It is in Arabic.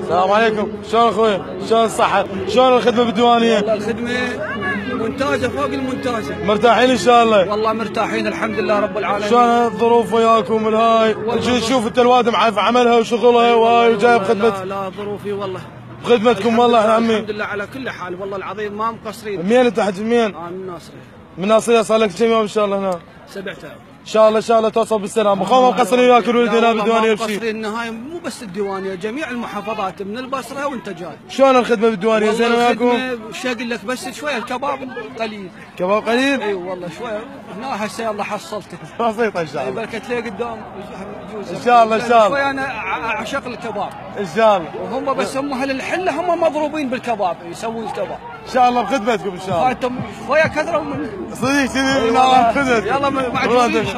السلام عليكم. شلون أخوي؟ شلون الصحة؟ شلون الخدمة بالديوانية؟ والله الخدمة ممتازة فوق الممتازة مرتاحين إن شاء الله؟ والله مرتاحين الحمد لله رب العالمين. شلون الظروف وياكم من هاي شوف أنت الوادم عارف عملها وشغلها وهاي وجاي لا بخدمة لا ظروفي والله. بخدمتكم والله إحنا عمي. الحمد لله على كل حال. والله العظيم ما مقصرين. منين انت حج منين؟ أنا من ناصري. من ناصرية صار لك كم يوم إن شاء الله هنا. سبعتها ان شاء الله ان شاء الله توصل بالسلامة. خو مقصرين وياك الولد هنا بالديوانية بشيء. مقصرين النهاية مو بس الديوانية جميع المحافظات من البصرة وانت جاي. شلون الخدمة بالديوانية؟ زينة والله وياكم؟ شو أقول لك بس شوية الكباب قليل. كباب قليل؟ إي والله شوية. هنا هسه يلا حصلته بسيطة إن شاء الله. بركة ليه قدام. إن شاء الله، إن شاء الله. شوي أنا أعشق الكباب. إن شاء الله. وهم بس هم أهل الحلة هم مضروبين بالكباب يسوون الكباب. إن شاء الله بخدمتكم إن شاء الله. فانتم شوية كثروا من صديق. خدمتكم يلا ان شاء الله